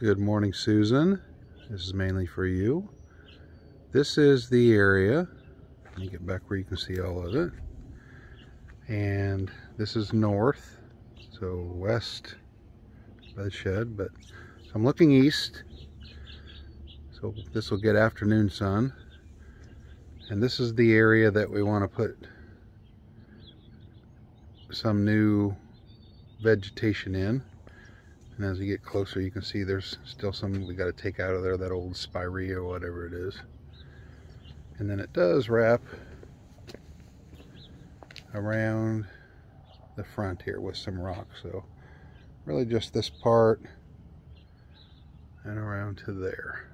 Good morning, Susan. This is mainly for you. This is the area. Let me get back where you can see all of it. And this is north, so west by the shed, but so I'm looking east. So this will get afternoon sun. And this is the area that we want to put some new vegetation in. And as you get closer, you can see there's still some we got to take out of there, that old spirea or whatever it is. And then it does wrap around the front here with some rock. So really just this part and around to there.